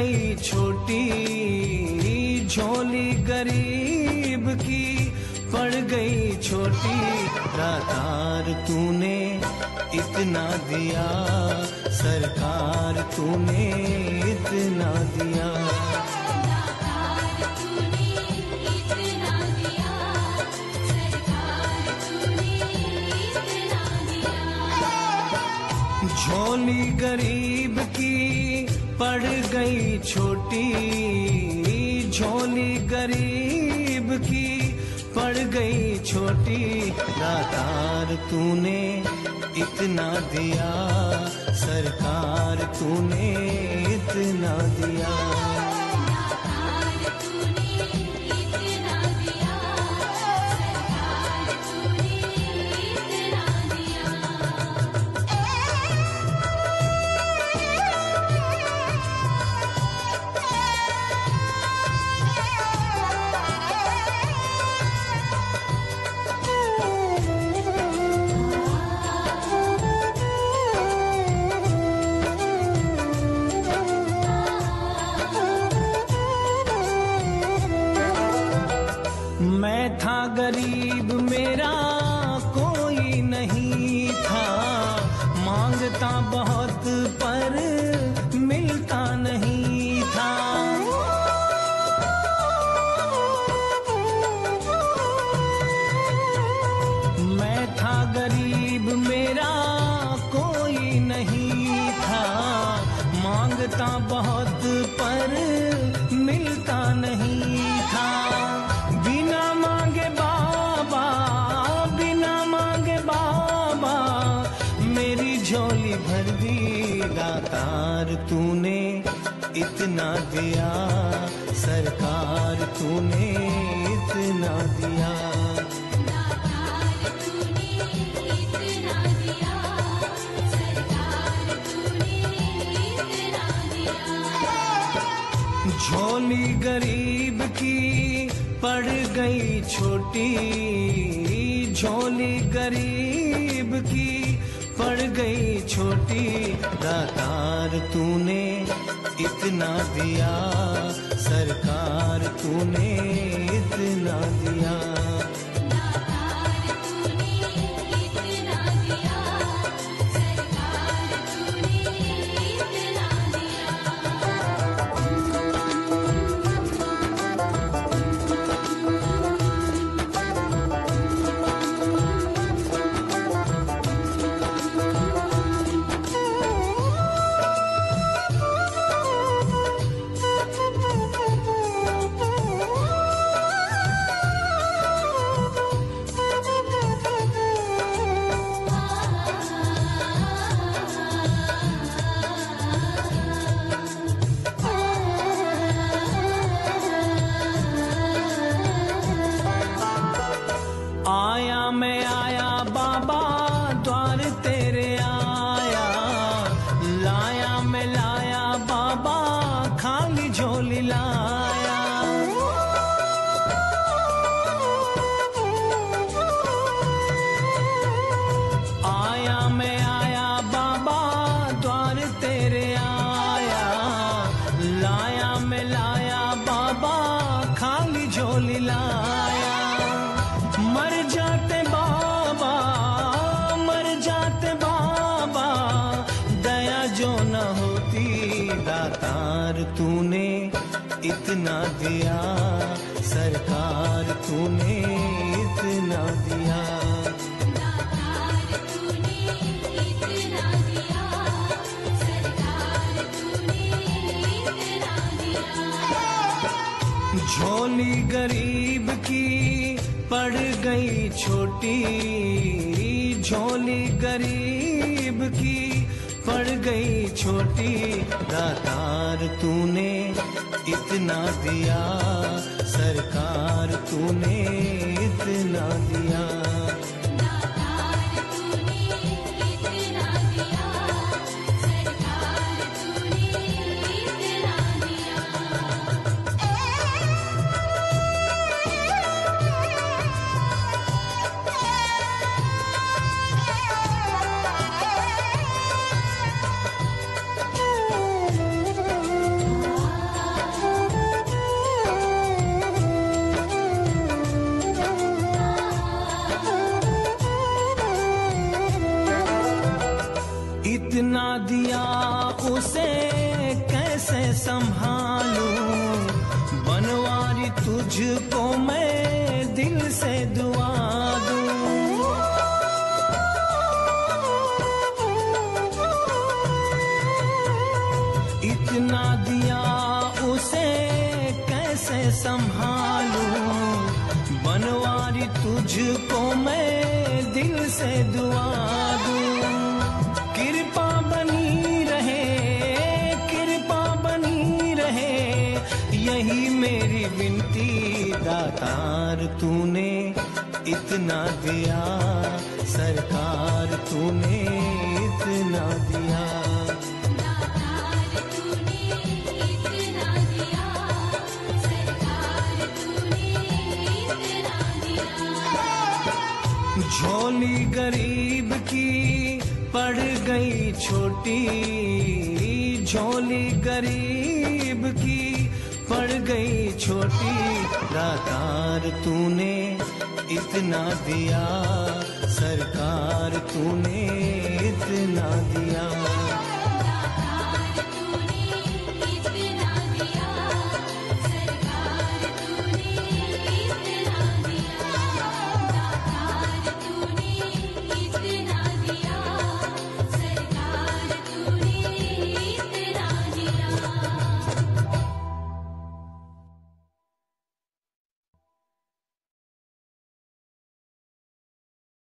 गई छोटी झोली गरीब की पड़ गई छोटी दातार तूने इतना दिया सरकार तूने इतना दिया। दातार तूने इतना दिया सरकार तूने इतना दिया। झोली गरीब की पड़ गई छोटी, झोली गरीब की। पड़ गई छोटी दातार तूने इतना दिया, सरकार तूने इतना दिया। झोली भर दी दातार तूने इतना दिया सरकार तूने इतना दिया तूने इतना दिया, सरकार तूने इतना दिया। झोली गरीब की पड़ गई छोटी, झोली गरीब की पड़ गई छोटी दातार तूने इतना दिया सरकार तूने इतना दिया। मर जाते बाबा, मर जाते बाबा, दया जो न होती तूने इतना दिया, सरकार तूने झोली गरीब की पड़ गई छोटी। झोली गरीब की पड़ गई छोटी। दातार तूने इतना दिया, सरकार तूने इतना दिया। संभालूं। बनवारी तुझको मैं दिल से दुआ दूँ। इतना दिया उसे कैसे संभालूं? बनवारी तुझको मैं दिल से दुआ दूँ। दातार तूने इतना दिया, सरकार तूने इतना दिया। झोली गरीब की पड़ गई छोटी, झोली गरीब की पड़ गई छोटी दातार तूने इतना दिया सरकार तूने इतना दिया।